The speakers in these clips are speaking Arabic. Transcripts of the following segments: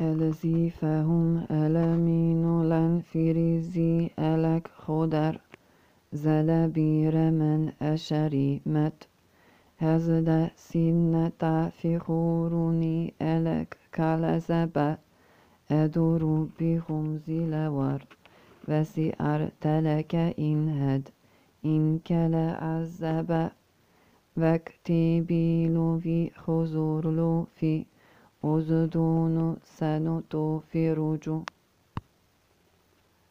الزي فهم ألمين لن فريزي ألك خدر زلبير من أشري مت هزد سنة في خوروني ألك كالزبا أدور بخمز لور وسي أرتلك إن هد إن كلا عزبا وكتبي لو في خزور لو في في رجو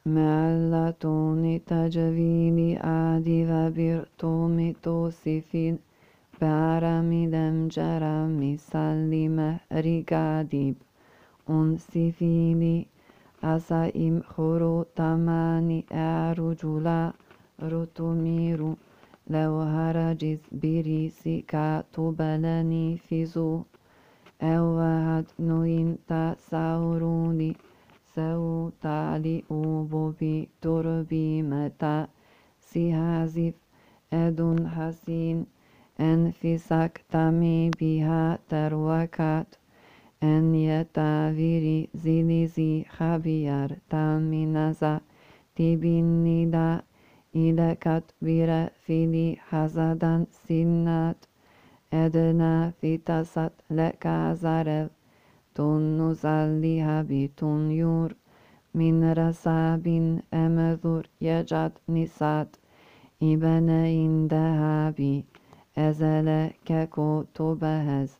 معلتون تجويل عادي وبرتوم توصفين بعرمدم جرمي سلم رقاديب أنصفيني أسائم خرو تماني أرجلا رتميرو لو هرجز بريسي كاتبلني فيزو أوهد نوين تساوروني سو تعلي أوبوبي تربي متى سيهازف أدن حسين أنفسك تمي بها تروكات أن يتاويري زيليزي خبير تامينزا تبيني دا إلى كتبير فيلي حزدان سنات أدنى في تسات لك زرل تون زاليها بتون يور من رساب أمذر يجد نسات إبن عندها بي أزل ككو تبهز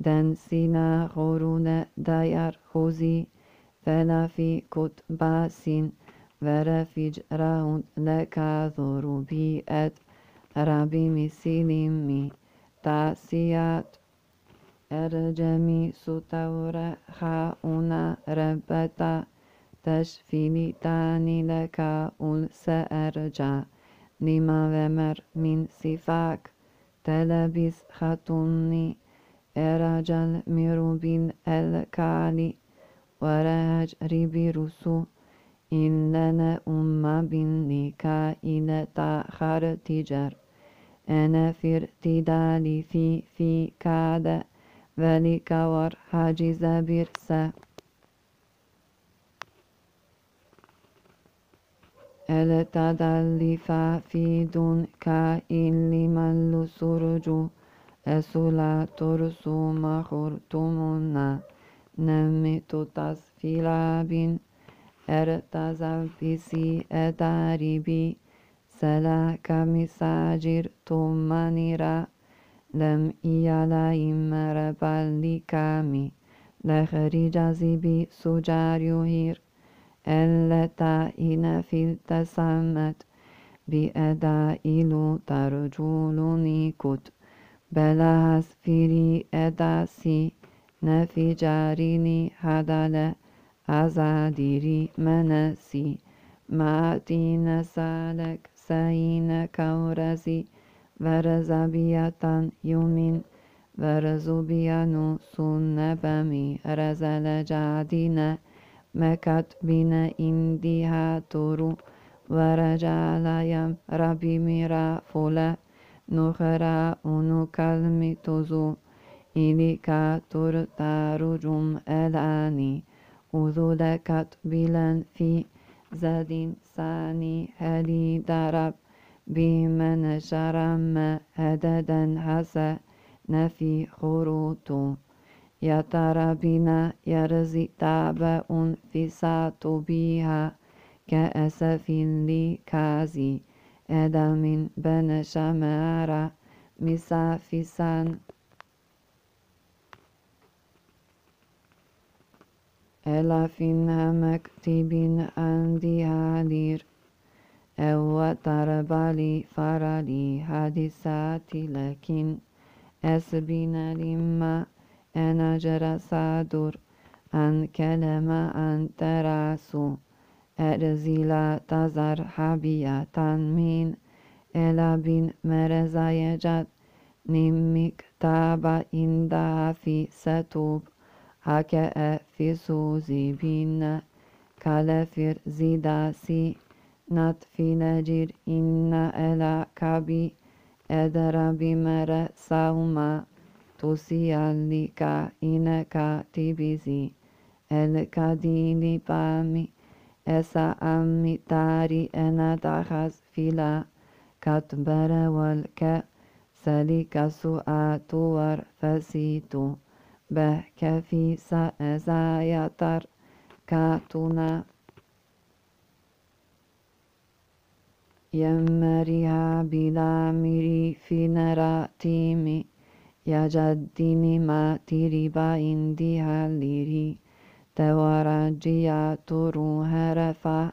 دن سينا غرون داير خوزي فلا في كتباسين ورفج راون لك ذروبي أد ربي مسلمي تاسيات أرجمي ستور خاونا ربتا تشفيني تاني لك أول سأرجع لما ومر من صفاك تلبس خطني أرجل مروبين الكالي ورهج ربي رسو إننا أم بني كائنة تاخر تجر أنا في ارتدالي في في كاد ذلك ور حاجز برسا التدلي في دون كائن لمن سرجو أسلا ترسو مخرتمنا نمت تصفيلابين أرتزل بسي أداربي سلا كمساجر تمانيرا لم إيالا إمر بالكامي لخرج زبي سجار يهير التا إن في التسمت بأداء لو ترجولني كت بلاس فيري أداسي نفي جاريني هدال أزاديري منسي ما دين سالك سين كورزي ورزبية يومين ورزبيانو سنبمي رزل جادين مكت بنا إنديها تورو ورجالايم ربي ميرا فولا نخرا أنو كلمي توزو إليكا ترتارجم الآني أذلكت بلن في زاد ثاني هلي درب بمن شرم هددا حسا نفي يترى بنا يرزي تابع في ساتو بها كأسف لكازي. أدم بن شمارة مسافسا ألف مكتب عندي هادير أو تربالي فرالي حادثاتي لكن أسبين لما أنا جرى صادر أن كلمة أن تراسو أرزيلا تزر حبية من إلى بن مرزا يجد نمك تابا إندها في ستوب هكا في سوزي بين كالفر زيداسي نت في نجر إن إلى كبي أدر بمر سوما توسيالك إنك تبزي الكاديني بامي أسا أمي تاري أنا تخز فيلا كتبر والك سليك به كفي سأزايتر كاتونا يمريها بلا ميري في نراتيمي يا جديني ما تيريبا إندي هاليري تورجيا تورو هرفا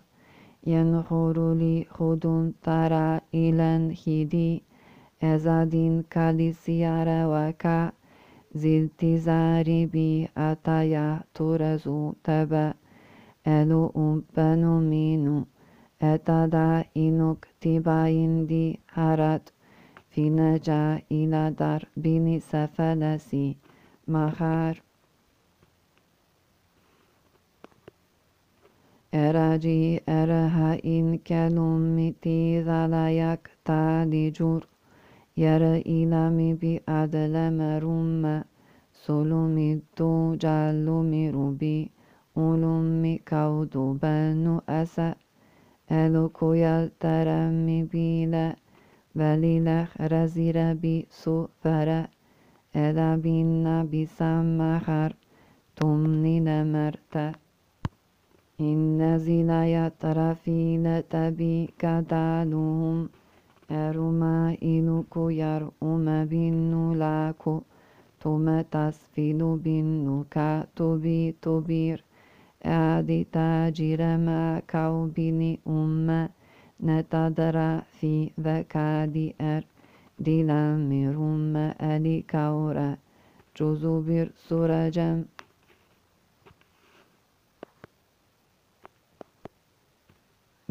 ينخر لي خدون ترى إلى هيدي أزادين كاليسيارا وكا أتايا تورزو تبا ألو أمبنو مينو أتادا إنوك تبا إندي هرات في نجا إلى دار بني سفلسي مخار أراجي أرها إن كلمتي ذلك تالي جور يرى إلامي بأدل مرمى سلومي دو جالومي روبي أولومي كودو بنو أسا ألوكو يلترمي ولله رزير بي سفر ألا بينا بسمخر تمني نمرت إن زلايا طرفين تبي كدالهم أرما إنوكو يرؤم بنو لاكو ثم تسفل بنو كاتبي تبير أدي تاجر ما كوبني أمّ نتدرى في ذكادي أر ديلا ميروم ألي كورا جزوبير سورجم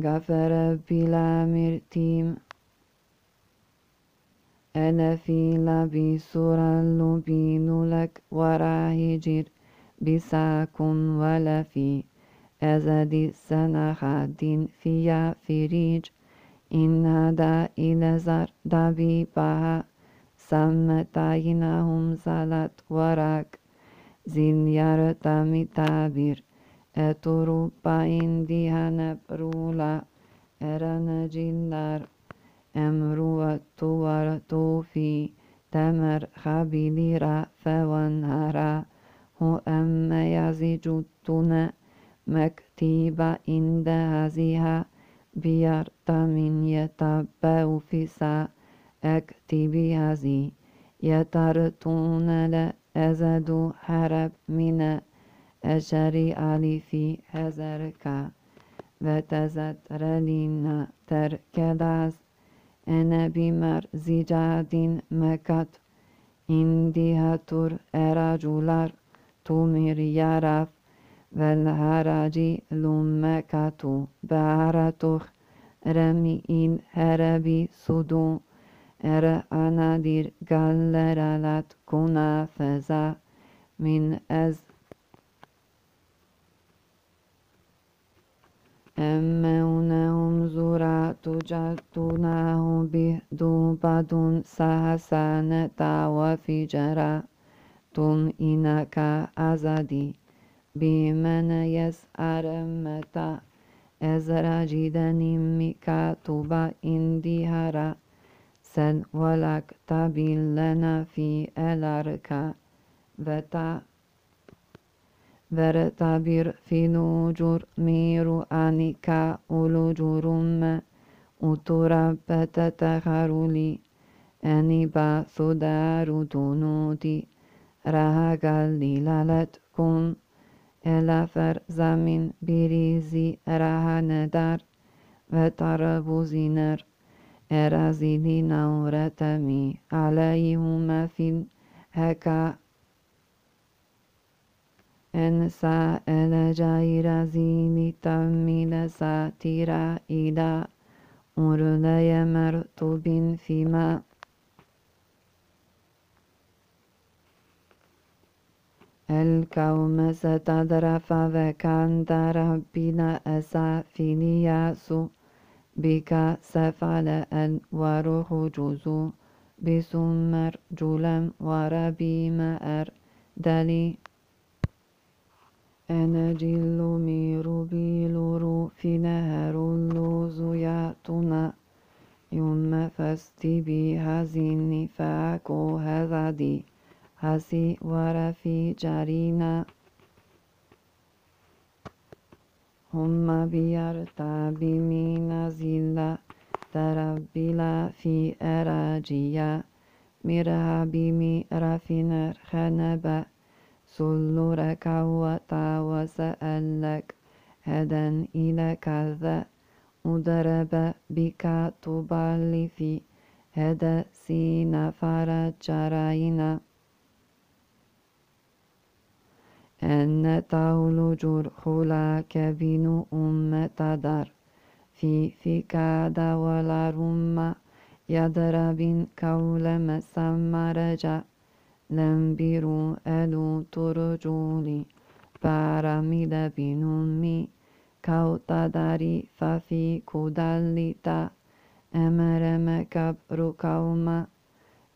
غفر بلا مرتيم أنا في لبي سورة اللبين لك وراهجر بساكن ولا في أزدي سنخدين فيا فريج. إن هذا إلى زر دبي بها سمتاينهم زلت وراك. زين يرتمي تابير أتروبا إندي هنبرولا أرن جلار. أمرو توار توفي تمر خبيلي را فوانهرا هو أم يزيجتنا مكتيبة عند هذه بيرتمن يتبع في سا أكتبي هذه يترتون لأزد حرب من أشري علي في هزرك لنا تركداز بمر زجاد مكت إنديها تر أرجولار تمر يعرف والهرج لمكة بارتخ رمي إن هربي سدو أر أنادير قلرلت كنا فزا من أز أمونهم زورا تجتونه به دوبة سهسان وفي جرا تم إنك أزدي بمن يسأر متى أزرا جدا ميكا توبا إنديهارا سن ولك تبين لنا في الأركا وتا vertabir finujur miru anika ulujurum utura petataharuli aniba sudaru tunuti rahagalli lalet kun elafer zamin birizi rahanedar vetarabuziner erazili nauretami عليهما في هكا En sa ele jaira zini tamile sa tira ida uruleye mertubin fima الكوم ستدرف وكان ربنا أسا فينياسو بك سفعل أن وروح جزو بسمر جلم وربي مأر دلي أنا جيلو ميرو بيلورو في نهر اللوزو ياتنا. يوم فستي بي هزيني فاكو هذا دي هسي ورفي جارينا. هم بيرتابي من زيلا تربلا في أراجيا. مرهبي مرافنر خنبا سلورك وطا وسألك هدى إلى كذا مدرب بك تبالي في هذا سين فرجرينا أن تولج خلا كبين أم تدر في فكاد ولا رم يضرب كول مسمرجا لنبيرو ألو ترجولي بارميد بنمي كوتداري ففي كوداليتا أمرم كبر كوما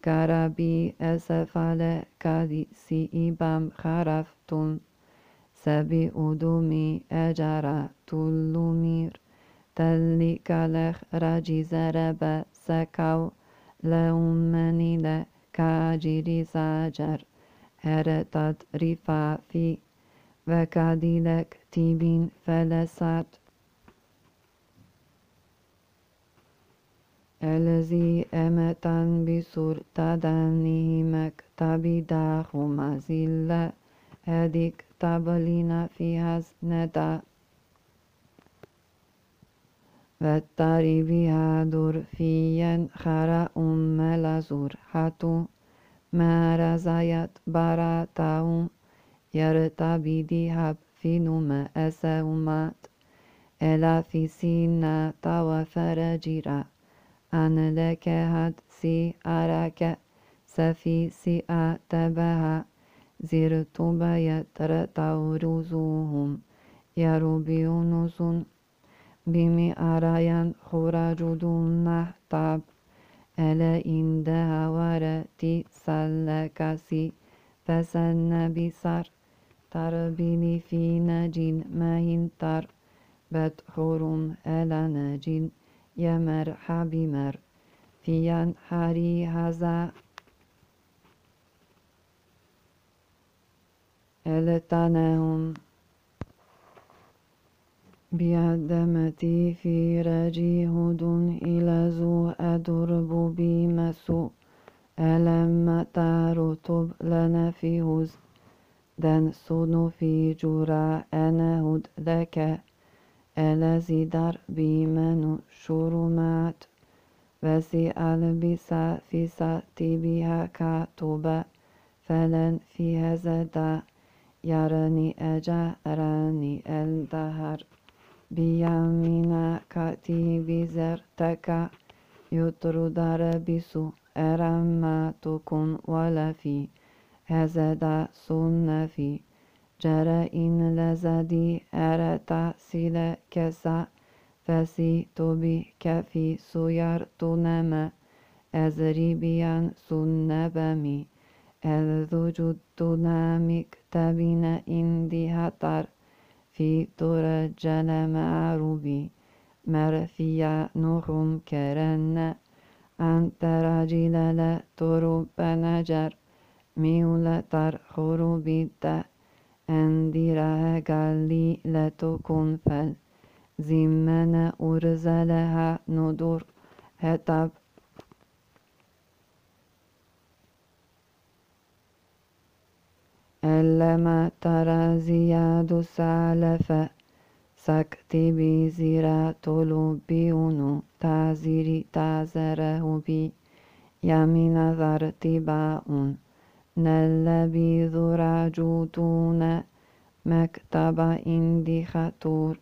كربي أسفل كديسي إبام خرفتون سبي أدومي أجرى تلومير تلي كالخ راجي زرب سكاو لا كاجري ساجر هرتت رفافي وكاديلك تيبين فلسات الذي أمتن مكتبي داخو مزيلا هديك تبلين في هزندا والتاري بها دور فيا خرا أم لزور حتو ما رزايت براتاو يرتبي ديهب في نوم أساومات إلا في سينا توا فرجيرا أن لك هد سي أراك سفي سي أتبها زرت بيتر تورزوهم يروبيونسون بمي أرايان خراجدون نحتاب ألا إندها ورتي سلكسي فسن بسر. تربيني في نجين ما ينتر بدخورم ألا نجين يا مرحبي مر فيان حري هذا التناهم بيدمتي في رجي هد إلى زو أدرب بمسو ألم ترتب لنا في هز دن صنو في جرا أنا هد ذكاء الذي دربي من شرمات وسي ألبسا في ساتي بها كاتوبا فلن في هذا يرني أجرني الدهر بيمين كاتي بزرتك يطر دربسو أرما تكون ولا في هذا سن في جرى إن لزدي أرتا سيل كسا فسي توبي كفي سيار تنما أزري بيان سنبمي الذجود تنامك تبين إندي هتر في ترجل معروبي. مرفيا نخم كرن. أنت رجل لا ترب نجر. ميولة تر خروبي أندرها قالي لا تكون فل. زمنا أرزلها ندور هتب ألما ترى زياد سالف سكتي بزيرا طلو بيونو تازيري تازره بي يمين ذرتي باون نلبي ذرا جوتون مكتب إندي خطور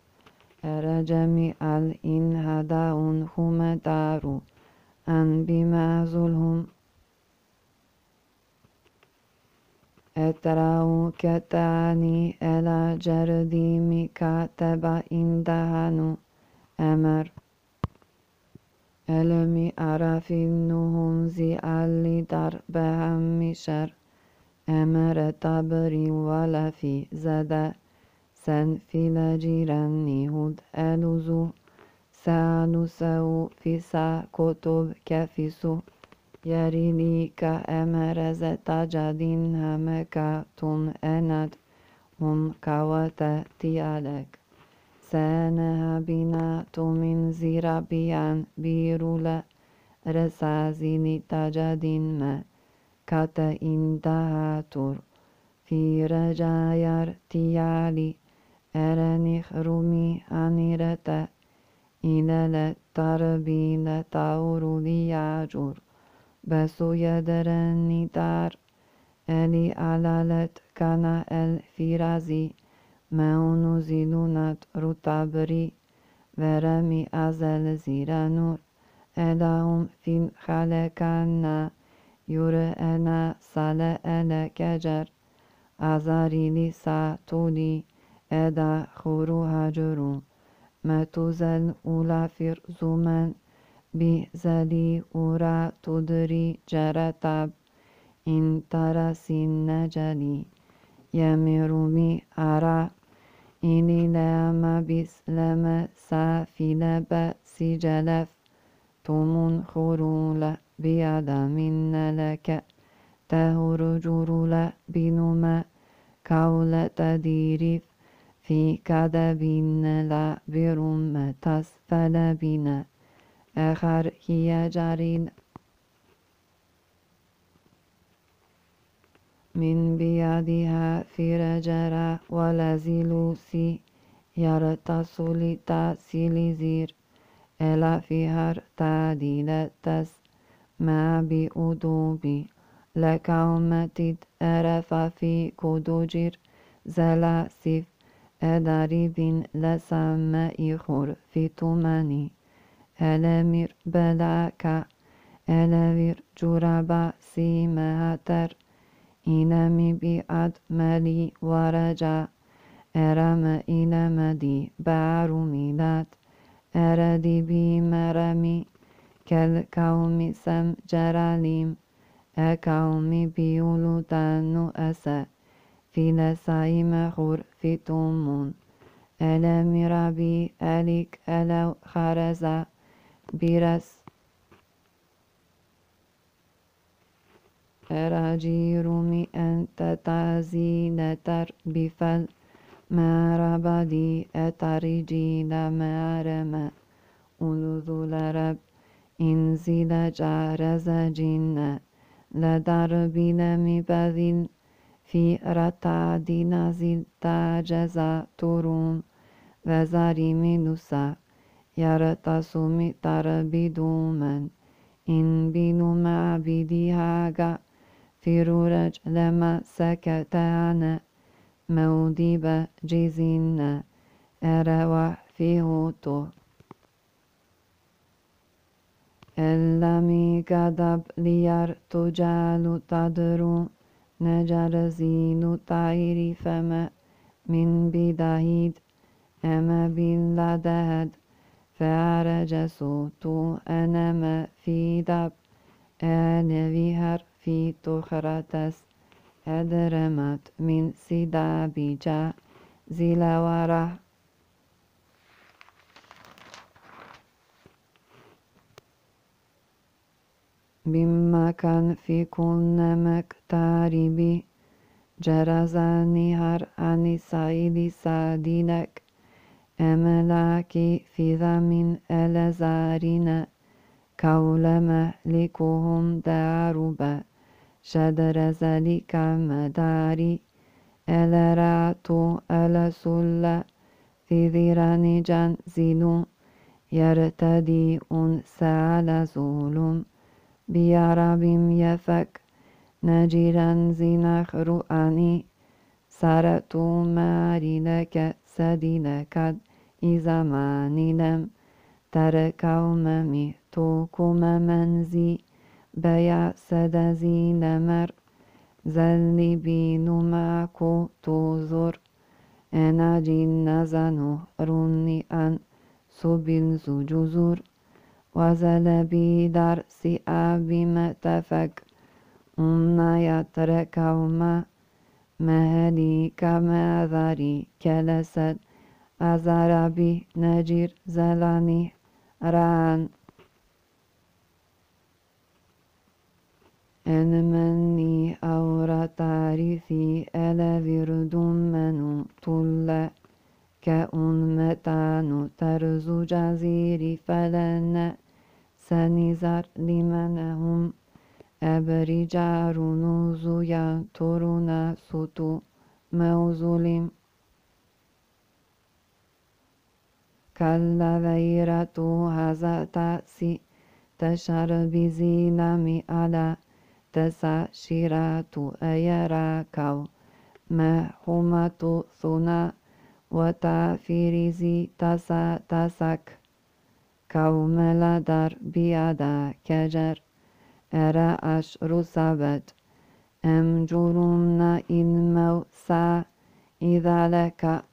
رجمي الإن هداون هم دارو أن أتراو كتاني إلى جردي مكاتب إندهانو أمر ألمي أعرف إنهم زي اللي دربهم مشر أمر تبري ولا في زدا sen filajiran hud eluzu سانوسو فيسا كتب كافيسو يريليكا أمرزة جادين همكا تون أناد هم كواتا تيالك سانها بنا تومن زيرابيان بيرولا رسازيني تاجادين ما كاتا إندهاتور في رجاير تيالي أرنخ رومي أنيرتا إلى التربيل تاور لياجور بسو يدرني دار ألي علالت كان الفرازي ما زيلونات رتابري ورمي أزل زيرانور ألاهم في خلقنا يرأنا صلاة كجر أزاري لسا تولي أدا خورو هجرون ما تزل أولا فر زومن بزلي أورا تدري جرتاب إن ترسين نجلي يمرمي أرى إني لما بسلم سافل بسجلف تومون خرول بيدا من لك تهر جرول بنما كولة تديرف في كذب لا برم تسفل بنا آخر هي جارين. من بيدها في رجرة ولزلوسي يرتصل تسلزير إلا فيها ارتدي تس. ما بأدوبي لكومتد أرف في كدوجر زلا سيف. أداربين لسماء خور في توماني ألمير بلاكا ألمير جربا سيمهاتر إنمي بأد مالي ورجا أرم إنمدي بارو ميلاد أردي بمرمي كالكوم سم جراليم أكوم بيولوتانو أسا في لسايم خور في تومون. ألم ربي أليك ألو خرزا برس أراجيرمي أنت تازينتر بفل ما ربدي أترجي لما رمى أولوذ لرب إنزل جارز جنة لدربي لم بذل في رتادي نازل تاجزا تورون وزاري منوسا يرتصم تربدومن إن في رورج لما سكتانا موديب جيزينا أروح في هوتو اللمي كذب ليار تجال تدرو نجر زين طائر فما من بداهيد أما باللدهد دب أنا بهر في تخرتس أدرمت من سدابجا زلورة بما كان في كل مكتاربي جرزاني هر عن سعيد سادينك أملاكي في ذمن ألزارنا كول مهلكهم داربا شدر ذلك مداري. ألراتو ألسل في ذيران جنزل يرتدي أنسى لزول بياربim يفك نجيرا زينخ رؤاني سرتو ماري لك سديلك إذا ما نلم تركوا ممي توكم منزي بيع سدزي نمر زلي بينو معكو توزر أنا جين نزنو روني أن سبين زجزور وزل بي درسي أبي متفك أمنا يتركوا مهلي كماذري كلست أزربي نجير زلاني ران. أنمني أورا تاريثي ألا فردون منو طل. كأن متانو ترزو جزيري فلن سنزار لمنهم. أبرجار نوزويا تورونا سوتو موزوليم كاللفيرة هذا تأسي تشر بزينامي على تسا شيراتو أيرا كاو ما حماتو ثنا وتافيريزي تسا تسك كاو ملادر بيادا كجر أرا أشر سبت أم جرمنا إن سا إذا لك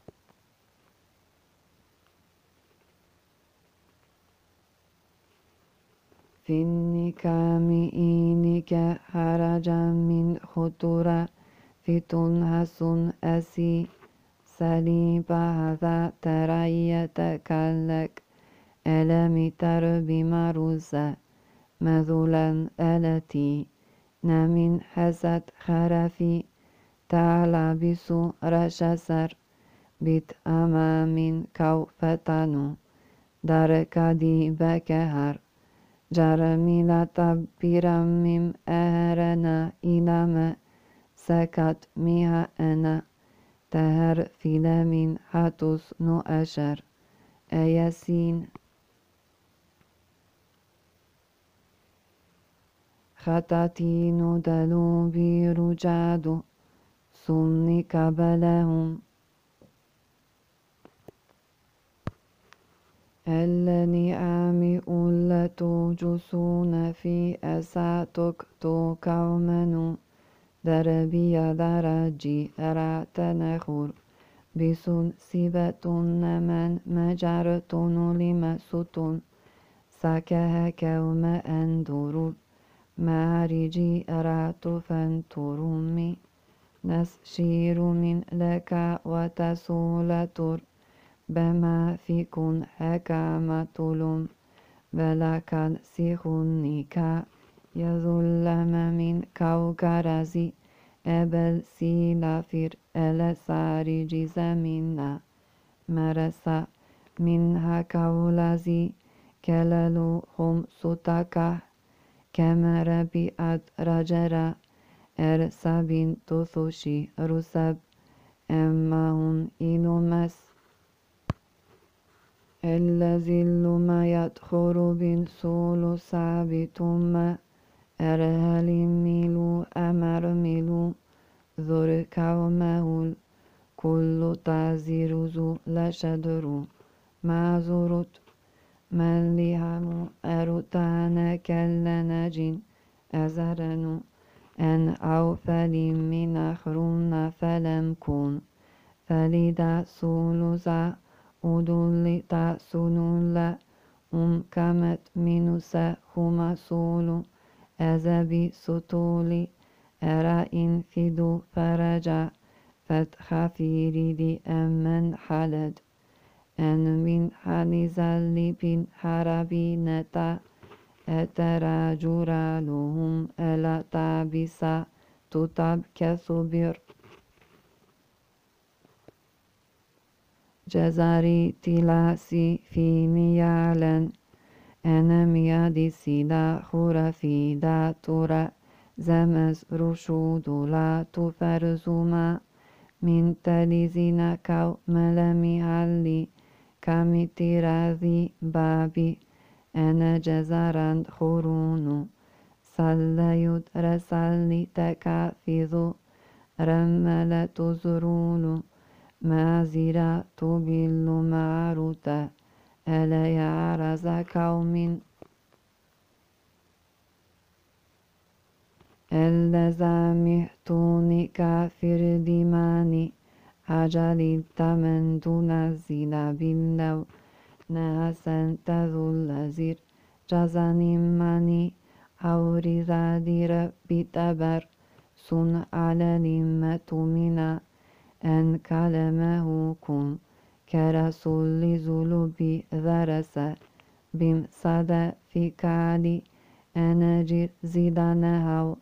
في النكام إنك حرجا من خطورة في تنهس أسي سليب هذا ترية كالك ألم تر بمروسة مذولا ألتي. نمن حسد خرفي. تعلبس رشسر بيت أمام كوفتانو دركدي بكهر جرميلة برمم أهرنا إلى سكت مها أنا. تهر فيلمين حتوس نو أشر. أياسين خطتي ندلو برجاد سني قبلهم النعم أولة جسون في أساتك تو كومنو دربي درجي رات نخور بسون سبتون من مجرتون لما ستون سكها كوم أندور مارجي أرات فانترمي نسشير من لك وتسولتر بما فيكن حكامة ولكن سيخنك يظلم من كوكرزي أبل سيلافير ألسارج زمينا مرسا منها كولازي كللو هم رجرا أرسابين تثوشي رسب أما هن إنومس الذل ما يدخل بالسول ثابت ما أرهل ميلو أمر ميلو ذر كومهول كل لشدرو معذورت من لهم أرتان كالنجين أزرنو أن أوفل من أخرون فلم كن فلدا سولوزا ta sunulla um kamet minusa huma sulu azabi sutuli era infidu faraja فتح في ريد أمن حلد أن من حنزل بن حربي نتا أترى جرالهم ألا تابسا تطب كثبر جزاري تلاسي في ميالا أنا ميادي سيدا خرافي دا تورا زمز رشود لا تفرزما من تلزينا كو ملمي علي كامي تراذي بابي أنا جزارا خرونو. صليت رسالي تكافذو رملة زرونو مازرة تبل معروتا ألا يعرز قوم. اللزامحتوني كافر دماني عجل التمن تنزل باللو ناسا تذل زر جزن مني أورز ربي تبر. sun على tumina en كلمه كن كرسول زلوبي ذرس. بم صدى في كالي أنجر زيدانهاو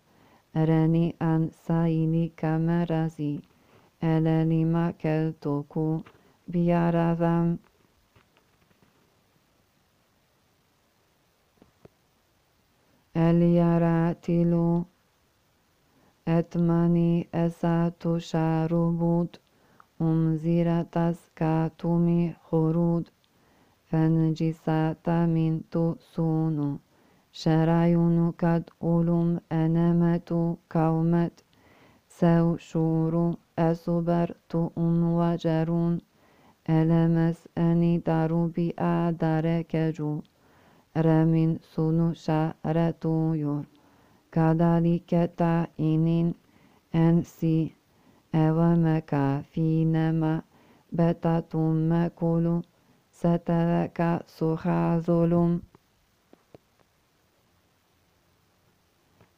راني أن سايني كمرزي ellenima kell toku biárávam. Eliára tiló, etmani eszátu sárubút, umziratas kátumi horud, fendzsiszáta mintu szónu, serájunukat ulum enemetu kaumet, سو شورو أسبرت وجرون ألمس أني داروبي أداركجو رمين سونو شارتو يور كذلك تائنين أنسي أومك فينما بتتم كل سترك سخا ظلم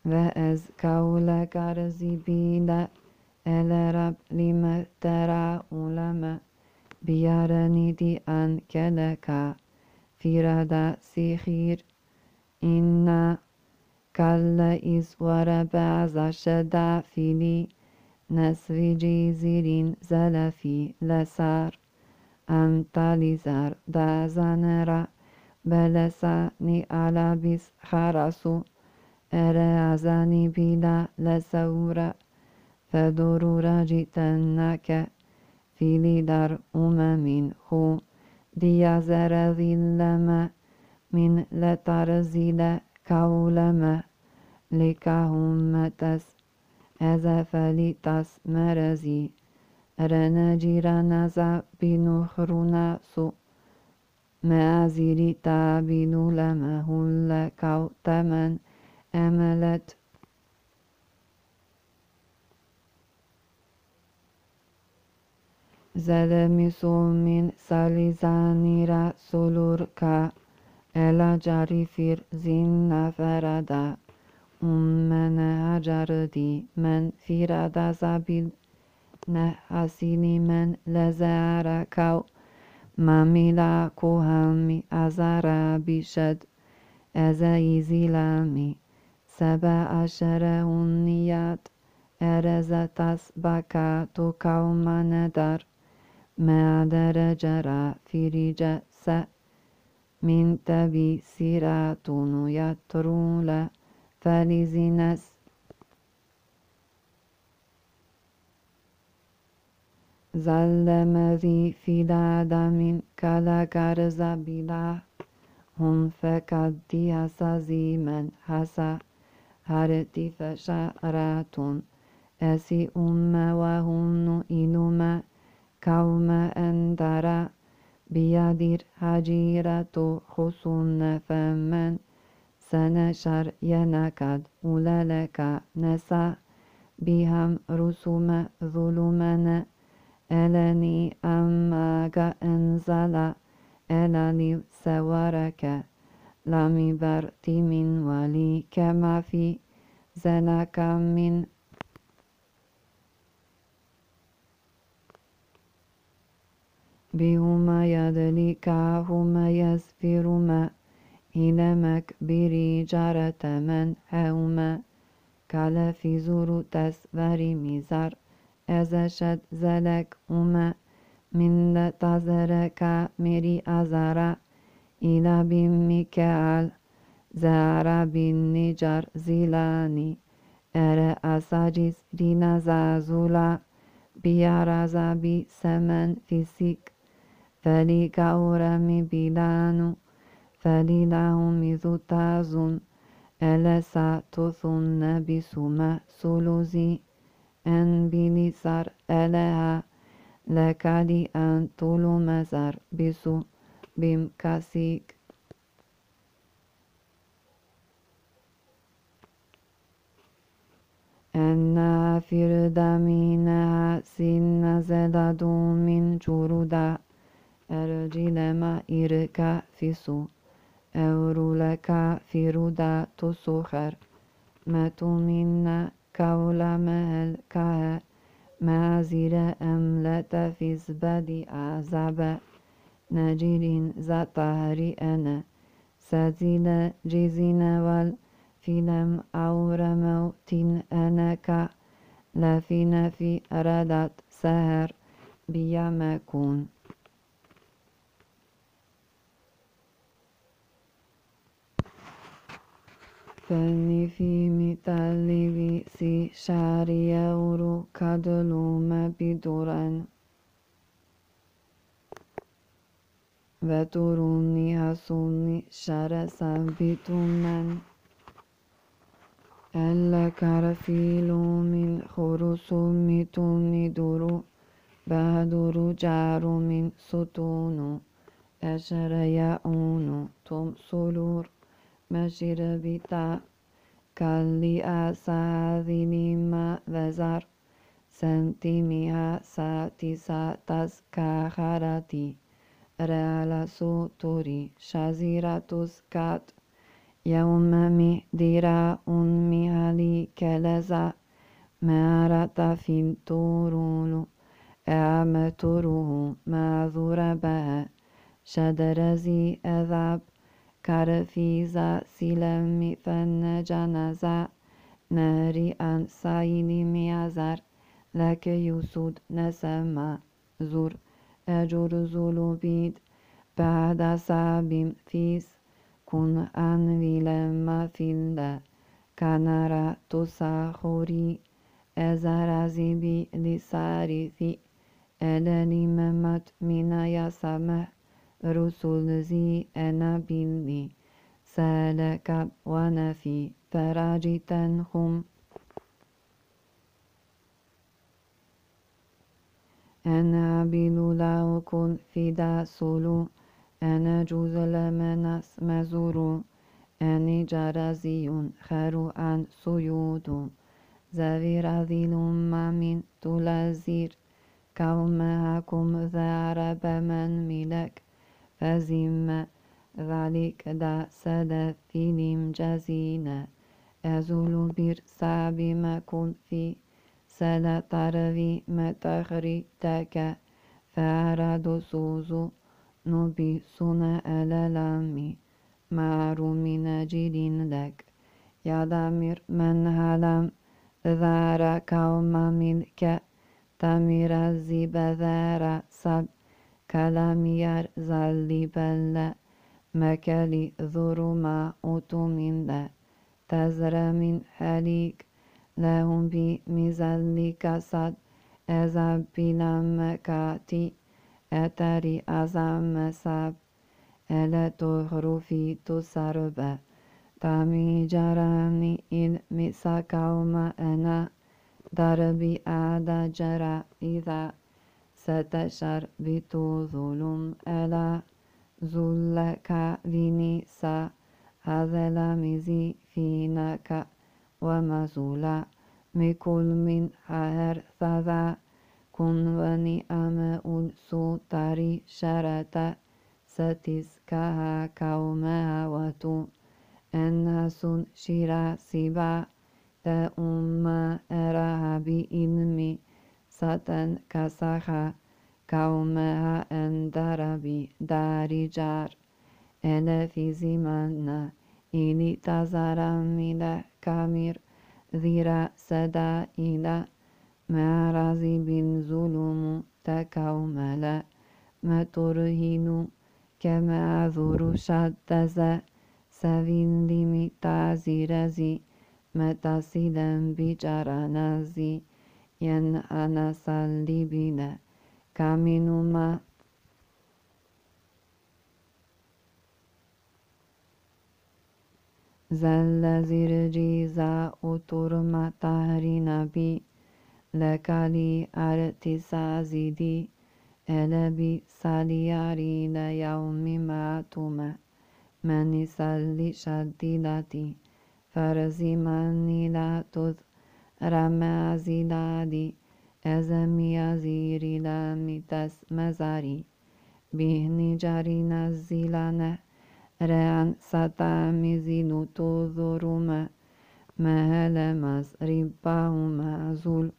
وأز كولك رزبيلا الرب لما ترى علما بيارني دي أن كلك في ردا سيخير إن كلا إز وربعز شدا فيلي نسري زيرين زلفي لسار أنتاليزار دا زانرا بلساني على بس خرسو أرازاني بلا لسورا فدرورا جئتنك في لدار أمم خو ديازر ذلما من لترزيل كولما لكهم تس أزفلتس مرزي رنجيرانازا بنخرنا سو مازيري تابينو لما هل كوتمن أملت ساليزانيرا سولوركا. إلا جاري فير زين فردا أمن هجردي من فيردا زابيل. نحسيني من لزارا كاو ماميلا كوهامي أزارا بشد أزاي زيلامي سبع عشر هنيات أرزتاس بكا توكاو مندر ما درجرا في رجاء من تبي سيراتون يترولا فلزنس ذي في من كلا كارزا بلا هم فكدي هسا من هسا فشاراتون أسي أم وهن إنما كوم أندرا بيادير هجيرة خصون فمن سنشر ينكد أولالك نسا بهم رسوم ظلمنا ألني أماك أنزل ألني سوارك لم برتي من ولي كما في زنك من بهما يدلكهما يسفرما إلى مكبري جارة من هوما كلا في زور تسفر مزار أزشد زلك أما من تزرك مري أزارا إلى بميكال زارا بالنجار زيلاني أرى أساجس دينا زازولا بيارازا بسمن فيسيك فليكاورامي بيلانو فليلاهم ذوتازون ألسا توثن بسما سولوزي أن بلسار ألها لكالي أن طولو مزار بسو بمكاسيك أن فرد منها سن زلد من جرودا أرجل ما إركا فيسو أورو لك في رودا تسخر. ما تمنا كولمه الكه معزير أم لا تفيز بدي أعزب. نجير زطهري أنا سازيل جيزين والفيلم أو رموتين أنك لا فينا في أرادت سهر بيامكون فني في مثالي سي شعري أورو كادلو ما بدوران. وتروني هسوني شرسا بتونان ألا كارفيلو من خرسو ميتوني دورو بهدورو جارو من ستونو أشر يأونو توم سلور مشير بيتا كالي أساذيني ما وزار سنتيميها ساتي ساتس كاخراتي رألا سوتوري شازيراتوس كات يوم ديرا أمي هالي كالزا مارتا فين تورولو أعمتوروه معذور بها شدرزي أذاب كارفيزا سيلمي فن جنازا ناري أن سايني ميازر لك يسود نسما زور أجور زولو بيد بعد سابيم فيس كن أن فيلما فيلا كانارا تساخوري أزرازي بي لساري في أدني ممت من يسمه رسول زي أنا بني سالك ونفي فراجتا هم أنا له كن فدا سولو. أنا جوز لمنس مزورو. أني خرو عن سيود زوير ذيل من تلزير كومهكم ذارب من ملك. فزم ذلك دا سد فيلم جزينا أزول بير سابي ما كن في سلا تخري تاكا فارد سوزو نبي سنة ألالامي معرومي نجد لك يا دامير من هلم ذار كوم ملك تمير الزيب ذار سب كلامير زلي بل مكالي ظرما أتمن لا تزر من حليك لهم بمزل كسد أزب بلمكاتي أتري أزم سب ألا تخرفي تسرب تامي جراني إن مسكوما أنا دربي أدا جرى إذا ستشر بتو ظلم ألا ذلك فينيسا هذا لمزي فينك ومزولا. مكل من حهر ثذا كن ونعم أنسو تاري شرطة ستسكها كومها وتو الناس شرا سبا. تأم أراها بإنمي ستن كسخا كومها أندربي داري جار. ألا في زماننا إلي تزارا ملا كامير ذيرا سدا إلى معرزي بن ظلم تكوملا ما ترهن كما ذر شدز سوين لمي تعزيرزي ما تسيدا بجرانزي ين أنا سالبنا كامنما زل زرجيزا أطرما طهرنا بي لكالي أرتسا زيدي ألبي سالياري ليوم ماتما من يسلي شديدتي فرزي مني لا تذ رمازي دادي أزمي أزيري لامي تس مزاري بهني جاري نزيلانه ران ستامي زينو تذرما مهلمس رباهم معزول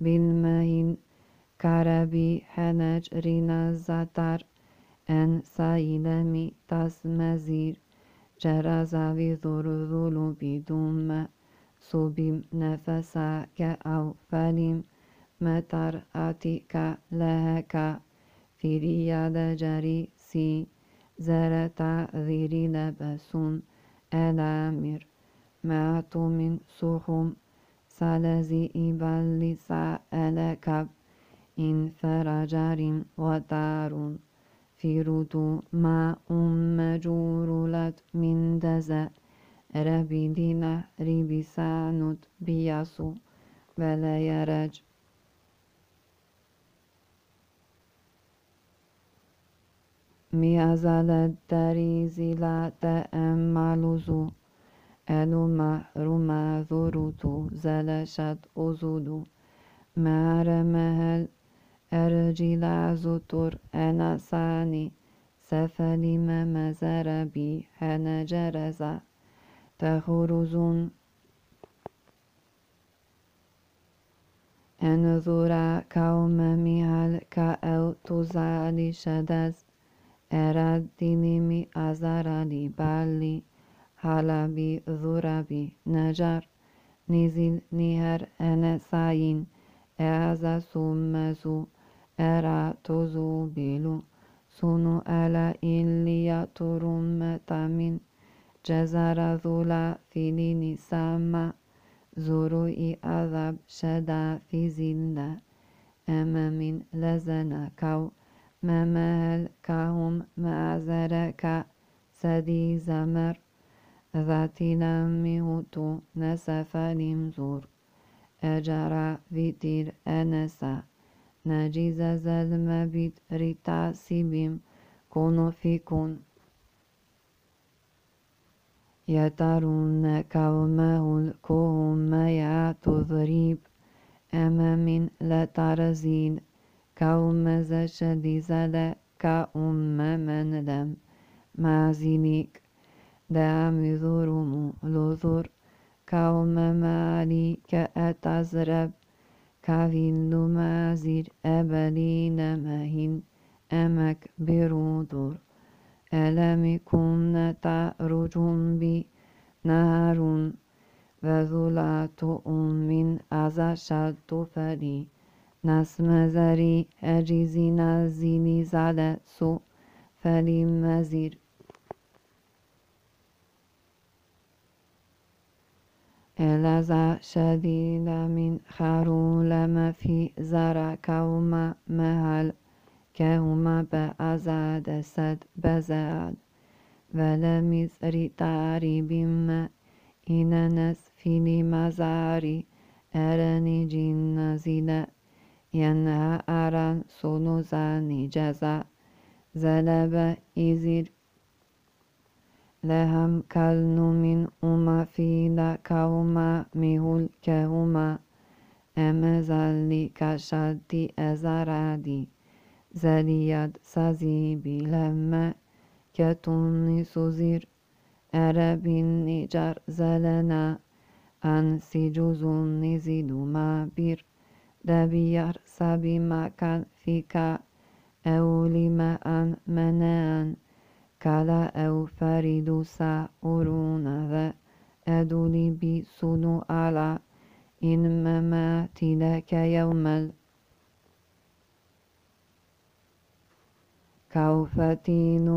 بالمهين كربي حنج رينا زتر en sailemi tasmazir جرزاوي ذور ذنوبي دوم صبيم نفسا كأو فليم متر أتيك لهك في رياض جري سي زرتا ذيري لبسون الامير معت من سخم سالزي إبالي سألكب إن فرجار ودارون firutu ma ummajurulat min daza rabidina ribisanut biyasu vela yaraj miazalat darizila ta'ammaluzu eluma ruma zurutu zalashat uzudu mahal أرجلا زطر أنا ساني سفلم مزربي أنا جرزا تخرزون انظر كوم ميال كأو تزالي شدز أرديني أزرالي بالي حلبي ذربي نجر نزل نهر أنا ساين أعز سمزو bilu sunu ala illiya turum tamin jazara zula filini sama zuru i azab shada fi zinda أما من لزنا كو ممال كهم معزرك سدي زمر ذاتي لمي هتو نسف لمزور أجرى فيتير أنسا نجيز زلمبيت ريتا سيبيم كونو فيكون يترون كومه الكوم يا تضريب أما من لا ترزين كوم زشدي زلا كأم من لم مازينيك دام لذر كوم مالي كأتزرب كافيلو مازير أبلين مهين أمك برودور ألم كن تعرج بي نار وذلات من أزشد فري نسم زري أجزنا زيني زالسو فلم مزير. إلزا شديد من خرول ما في زرع كوما مهل كهما بأزاد سد بزاد. ولم تاري بما إننس في مزاري أرني جن زيدا ينهى أران سنوزاني جزا زلب إزير لهم كالنومين أما في كهما مهول كهما أما زالي كشادي أزارادي زلياد سازي بلما كتوني سوزير أربين نجار زلنا أن سيجوزون نزيد ما بير دبيار سبي ما كان فيك أولي ما أن منان. كلا أو فريد ساورون ذا أدولي بسنو على إنما تلك يوم كوفتين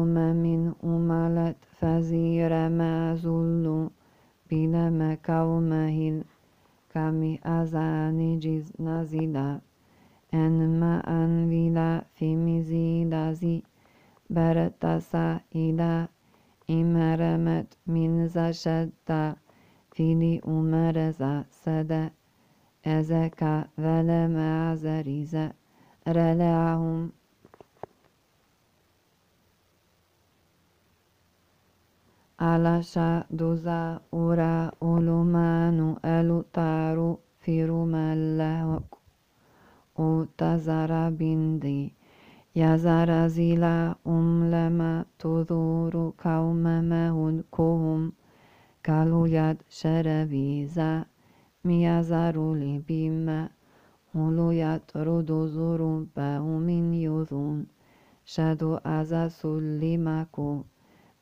من أملت فزير ما زل بلما كومهل kami azani nazida en ma an vida fimizidazi beretasa ida imeremet minzasetta fili umereza szede ezeka veleme azerize releahum Alasha doza ora olomano elutaru firumallahok o tazara bindi Yazarazila umlama tuduru kaumamahun kohum kaluyat shereviza miazaruli bima huluyat ruduzurum paumin yuzun shadu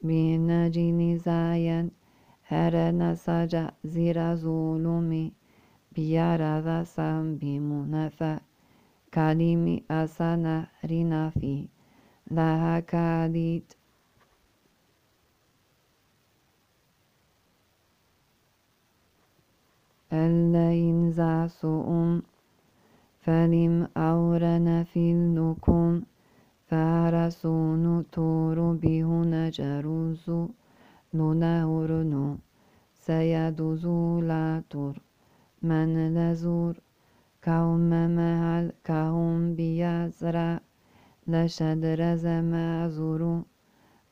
azasulimaku binajini zayan herena saja zirazulumi biarada sambimunafa kalimi asana rinafi lahakadit اللين زاسوم فلم أورن في النكم فارسون تور بهن جروز نونهورنو سيدوزو لا تور من لزور كوم مهل كهم بيزرع لشدر زمازورو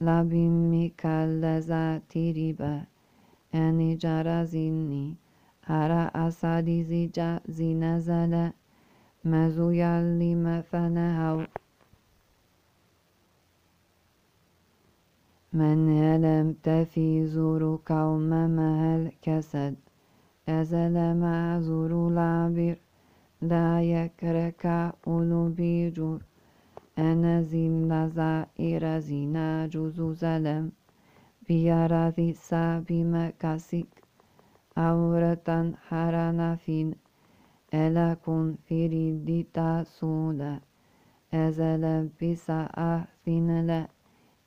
لبيمي كاللزا تيريبا أني جرزيني Hara asadi zija zinazala mazuyalli mafanahau من لم تفيزور قوم مهل كسد أزل معذور لابر لا يكرك أولو بيجور أنا زين زائر زينا جزو زلم بيارا سابي مكاسك auratan haranafin elakun firidita suda ezele bisa ahfinle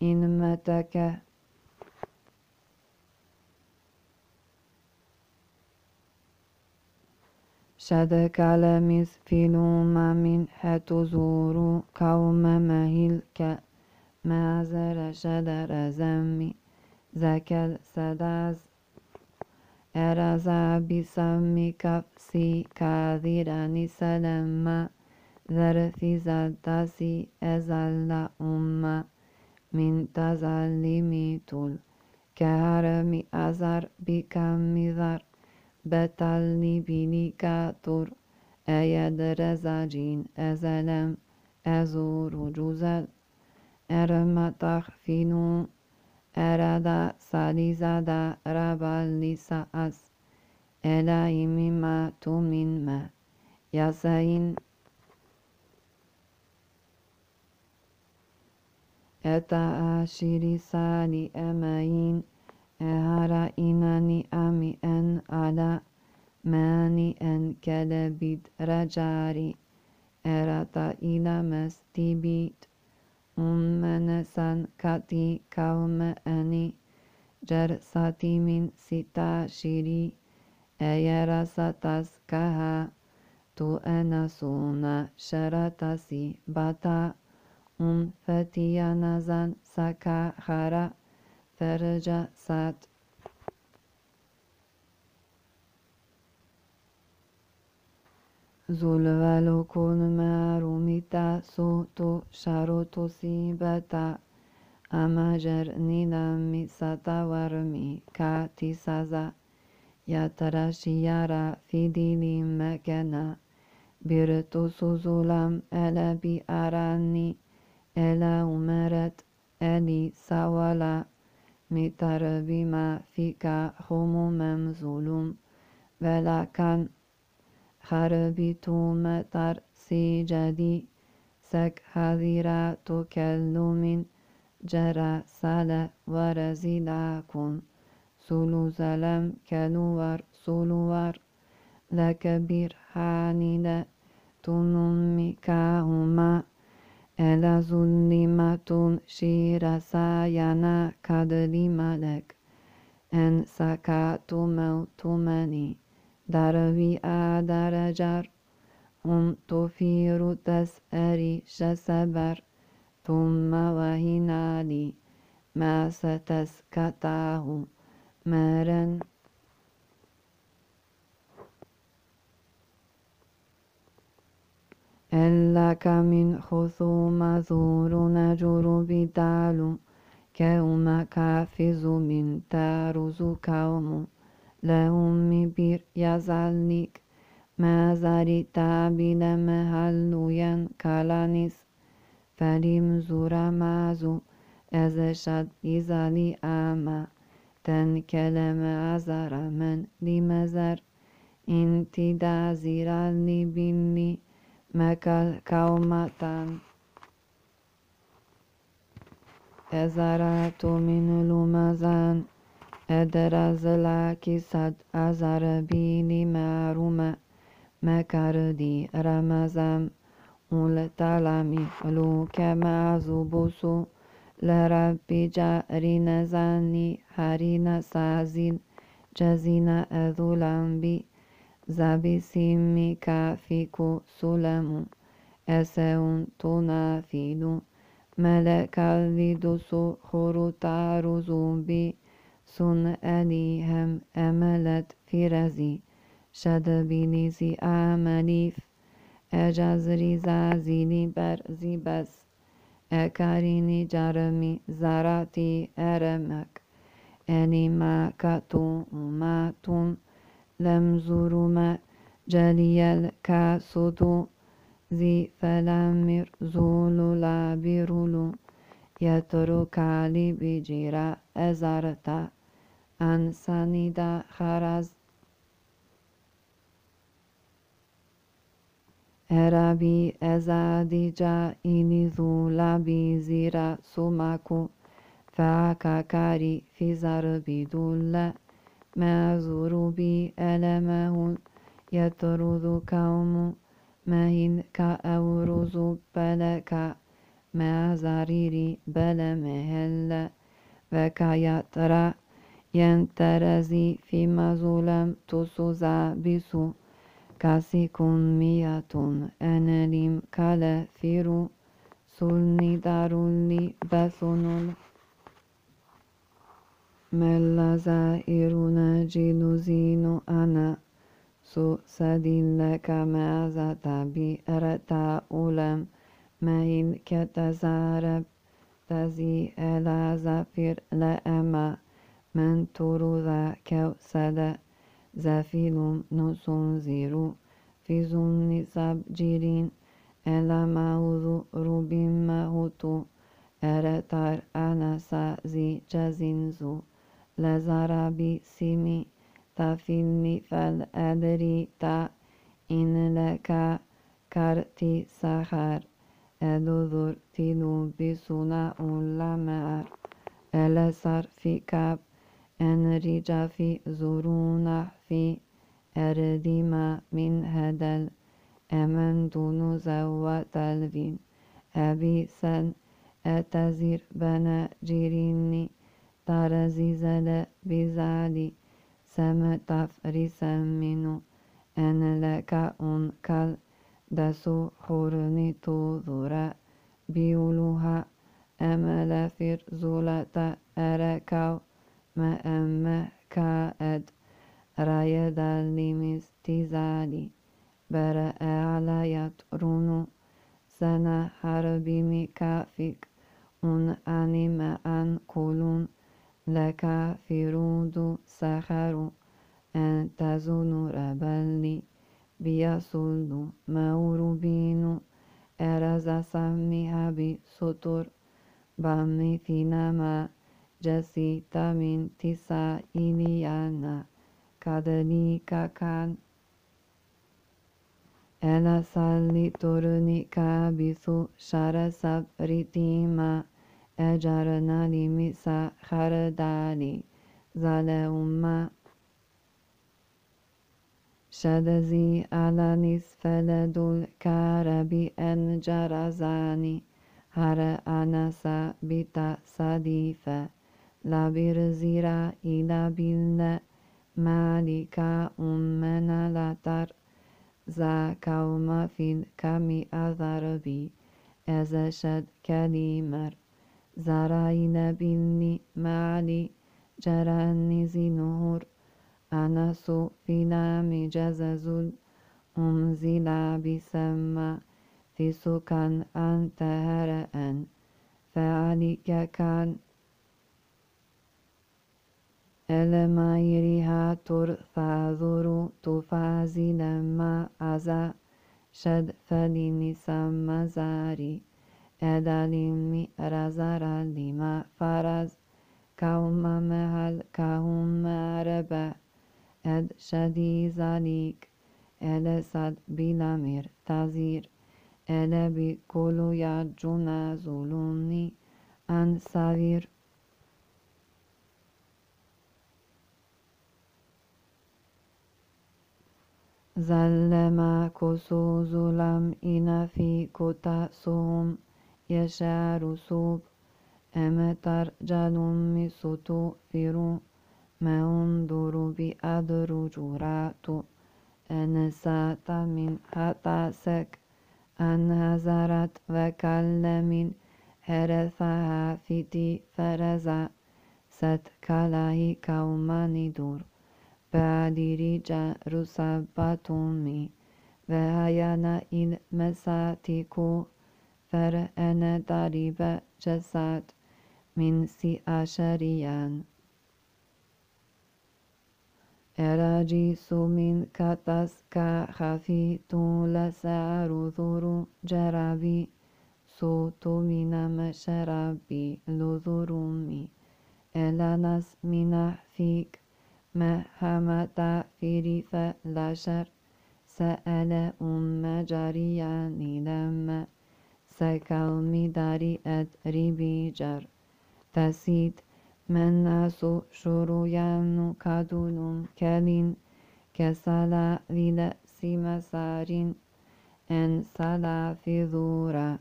inmeteke شدك مثفلوم من حتزور قوم مهلك معذر شدر زمي زكال سداز Eraza bisami kapsi kadirani salama zarfizatasi ezalla umma min tazallimitul كهرم أزر بكمذر بتلني بنيكاتور أيد رزاجين أزلم أزور جزل أرمتخ فينو Erada salizada rabalisa as Elaimima tuminma Yasain Eta ashirisali emain Ehara inani ami en ala Mani en kelebid rajari Erata ilames tibit Ummanasan kati kauma ani jar satimin sita shiri ayara satas kaha tu anasuna sharatasi bata um fatiyanazan sakahara farja sat Zulvalo kun marumita soto sharoto sibata amajar nidami satawarmi kati saza yatarashiyara fidili mekena birtu suzulam elebi arani ela umeret eli sawala mitarabima fika humumem zulum. Velakan خربتم ترسيجدي سك حذيرا تكلم جرى سلا ورزيلاكم سلو زلم كنور سلوار لكبير حانيلا تنمكاهما شير ساينا كدلي ملك أن سكات موتمني دربي أدرجر هم تفير تسأري شسبر ثم وهنالي ما ستسكتاه مرن لك من خصوم زور نجر بدال كوم كافز من تارز كوم لهم بير يزالنك ما زرت بنا مهل ينكالانس فلم زور مازو ازشد ازالي اما تن كلم ازر من لمزر انت دازر لبني megal kaumatan. Ezara tuminul umazan ادرزلا کسد ازر بینی معرومه مکردی رمزم اول تلمی لوک معزو بسو لربی جعری نزنی حری نسازین جزین اذولم كافيكو سلمو أسون تنافيدو ملكالدوسو خروتارو زوبي سن أليهم أملت فرزي شدبينيزي آمليف أجازري زازيني برزي بس أكاريني جارمي زاراتي أرمك أني ما كاتو ما تون لم زرما جاليا كا صدو زي فلام زولو لا بيرولو يا تروكالي بجيرا ازارتا أن سانيدا خرز Erabi ezadija inizu labi zira sumaku fa kakari fizar bidulle ما زربي ألمه يطرد كوم ماهن كأوروزو بلكا ما زريري بلا مهلا وكايا ترى ينترزي في مزولم تسوزا بسو كاسيكون مياتون أناليم كالا فيرو سولني دارولي بثنول ملا زائرون جيلوزينو أنا su sadille kamaza tabi erta ulem mehin ketazareb tazi ela zafir le ema men turu da kev sede zafilum nusun ziru fizun nisab jirin ela mauzu rubim mahutu eretar anasa lezarabi simi تفيني فالأدري تا إن لك كارتي سخر أدوذر تلو بسنا أولمار ألسر في كاب. أن رجا في زرون في أردما من هدل. أمن دون زوى تلفين. أبي سن أتزير بنا جيريني. ترزي زل بزالي سمتف رسمينو أن لك أنكال دسو حورني تذورا بيولوها أمل فر زولة أركاو ما أما كاد رايد المستزالي برا على يترونو سنة حربي مكافيك أن أنما أن كلون لك فرود سخر أن تزن ربلي بيصل موربين أرز سميها بسطر بامي فينما جسيت من تسا إليانا كذلك كان. ألا سالي ترني كابثو شر سبرتيما أجرنا لمسا خردالي ظلهما شدزي على نصف لدول كاربي أن جرزاني. هر أنسا بتا صديفة لا برزيرا إلى بلنا مالكا أمنا لتر ذا كوما في الكمي أذربي أزشد كلمر. زراين بني معلي جراني زنور أنسو في نام جززل أنزل بسما في سكان أنت هرأن فعليك كان المايرها ترفع تفازي لما أزا شد سما زاري. Edalimi razara lima faraz كوم مهل كهم ربا. أد شدي ذلك ال صد بلامير تازير. ال بكل يجونا ظلمني أن سavir زلما كسو ظلم إن في كتا يشار صوب أمتر جلوم سوتو فيرو ما انظر بأدر جراتو أنسات من حتاسك أن هزرت وكلم حرثها فيتي فرزا ست كلاهي كوماني دور بعديري جارو سباتومي وهيانا إن مساتيكو فر أنا داريبة جزات من سي أشاريان إراجي سو من كاتاس كا خافي طول سعر ذور جرابي سو تو من مشرابي لذرومي إلا ناس من فيك ما هما تعفيري فلا شر سأل أم جريان ما سكال مداري أدري جر تسيد من ناسو شرويان كادون كالين كسلا ليل سيمسارين ان سلا في ذورا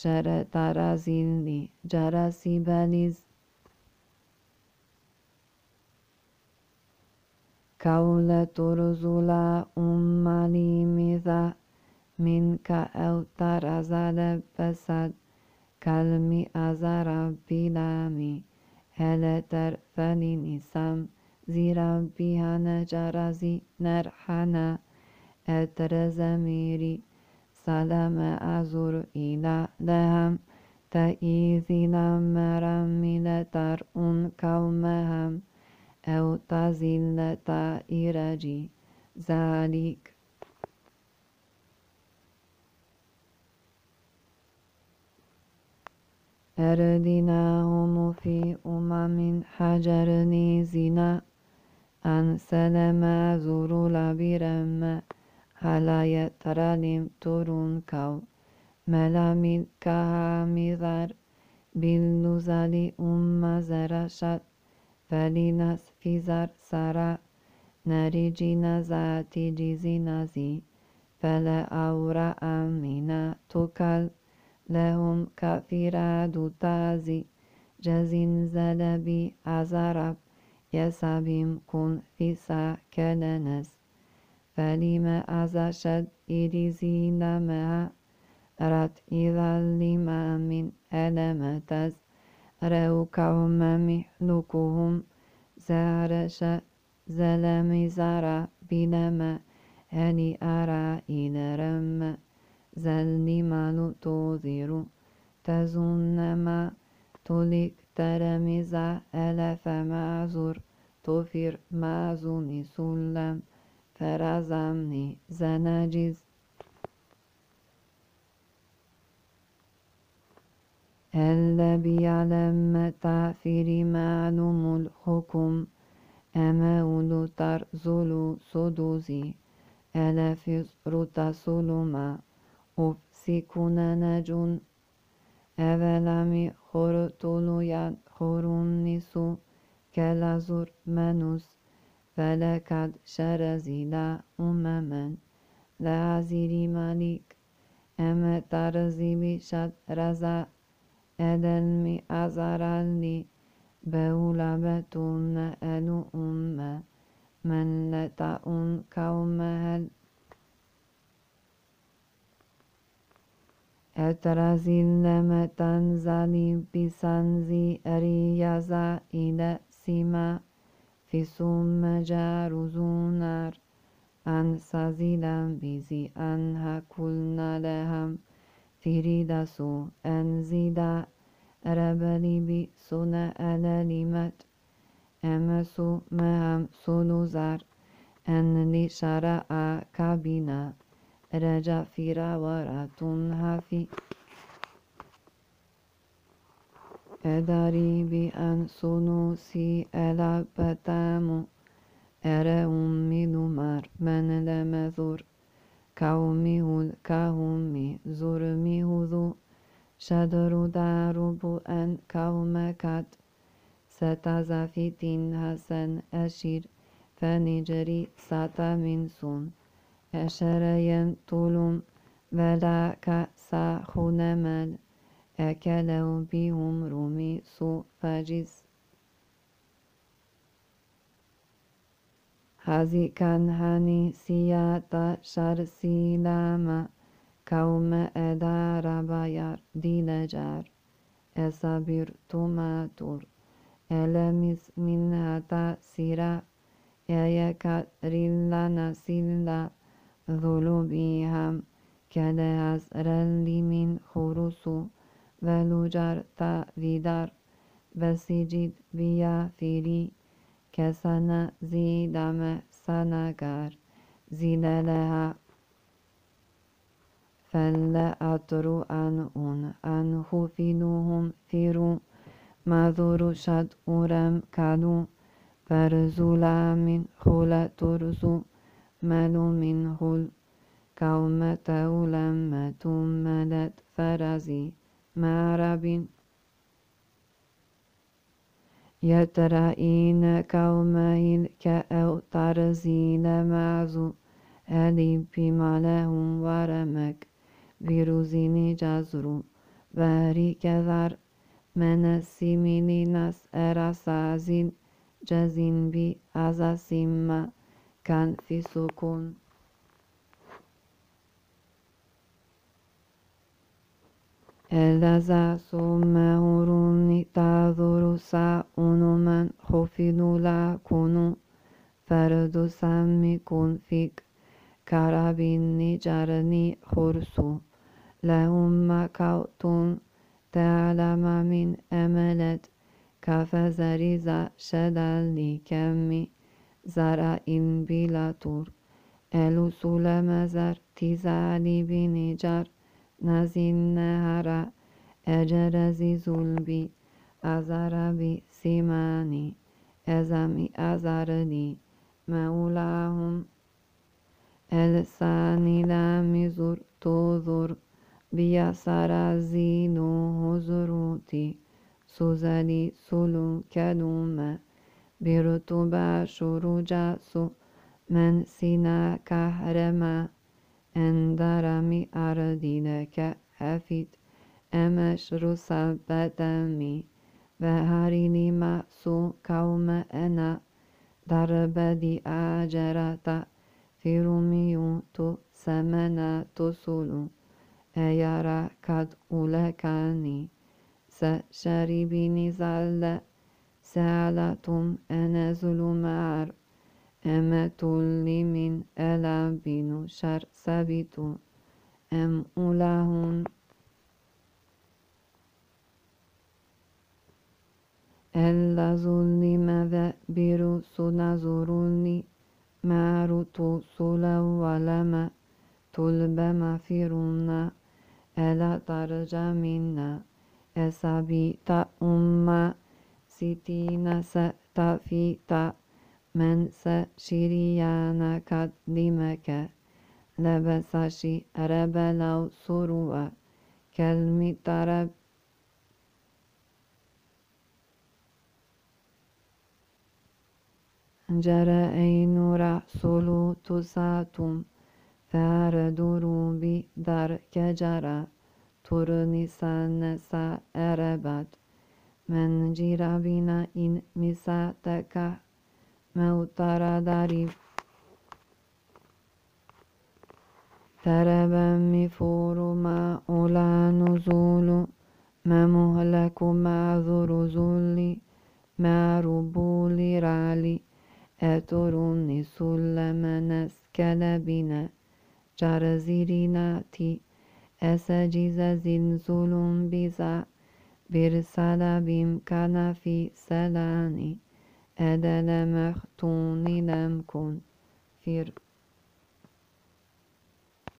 شر ترازيلي جرسي بليز كولة رزولا أمالي مذا منك أو ترزال بسد كلمي أزار بلامي هلتر فلينسام زيرا بيهانا جرازي نرحانا اتر زميري سلام أزور إلى لهم تأيذي لما ملتر أن كومهم أو تزيل تائرجي ذلك أردناهم في أمم حجرني زنا. أن سلم زور لبرم هلا يترلم ترون كو. ملامين كهامذر بالنزل أم زرشت. فلنس فيزر سرا. نريجين ذاتي جيزي فلا أورأ أمينا تكل لهم كفيرا دوتازي. جزين زلبي عزرب يسابيم كن فيسا كلنس فلما أزشد إريزي لما رأت إذا لما من ألمتز رأو كهم محلوكهم زارش زلمي زارا بلما هني أرى إلى رم مالو توذيرو تزون ما توليك ترمزا ألف معذور توفير معزوني سلم فرزمني زناجز الذي يعلم تعفير معلوم الحكم أما أولو ترزلو صدوزي ألف رتا Opszikunenejun evelami horotolóját horunnisu kelazur menusz felekád serezidá umemen. Leázirimalik emetárazibisát razá edenmi azaralli beula betunne enu umme. Menneta un kau تنزلي بسنزي أريازا إلى سما في سم جارزونر أن سزيلا بزي أنها كلنا لهم فيريداسو أنزيدا ربلي بي سنة ألاليمت أمسو مهم سلوزار أن شرع كابينا راجا في را وراتون هافي. أداري بأن سونو سي ألا باتامو أرى أمي نمار من لمزور كاومي هول كاومي زور مي هوزو شادرو دارو بو أن كاوما كات. ستا تين هاسن أشير. فنجري ساتا من سون. Minsun Eşereyen tulum Velaka sahunemel أكلوا بهم رميس فجس هذي كان هاني سياتا شرسيلاما كوم أدار بايار ديلجار أصابر توماتور ألمس منها تأسيرا أيكا ريلانا سيلا. ذلوبيهم كالهاز رلي من خرسو ولوجر تا ویدار بسیجید ویا فیری کسانا زیدم سنگر زیدلها فلا أترو أن أن أن خفينهم فيرو مذور شد أورم كادو فرزولا من خلا ترزو ملو من خل قوم تولم تملت فرزي مرب يترائين كومين كأوترزين معزو ألي بما لهم ورمك بروزين جزرو باري كذر من السمينينس أرسازين جزين بي أزاسيما كان في سكون Elaza sumehuruni taduru sa unuman khofidula kunu fardu sami kun fik karabini jarani khursu lahum makautun تعلم من أملت كفزريزا شدالي كمي زرع بلا طور ألو سلمزر تزالي بنجر نزنهر أجرزي زلبي أزربي سيماني أزمي أزردي مولاهم الثاني لم يزر تزر بيسرزينو هزروتي. سوزلي سلو كدوما برتبة شروجاسو من سينا كهرما اندرمی اردینک هفید امش رو سبدمی و هرینی مأسو قوم أنا در بدی اجرتا فیرومیون تو سمنا تو سولو ایارا کد اولکانی سشریبینی زل سالتم انزلو مر emetulli min elabinu şer sabitu em ulahun ella zulnime ve biru sunazuruni marutu sulavvaleme tulbe mafirunna ela tarcaminna esabi ta umma sitina se ta fita men se shiriyana kad dimeke lebe sashi rebe lau suruve kelmi tarab جرى عين رحصل تساتم فرد روبي در كجرى ترنسان سأربت من جربنا إن مساتك موترداري تربا مفور ما أولى نزول ما مهلك ما ذرزل ما ربول رالي أتروني سلم نسكل بنا جرزيريناتي أسجز زلزل بزا برسل بإمكان في سلاني أدل مختون لم كن. فر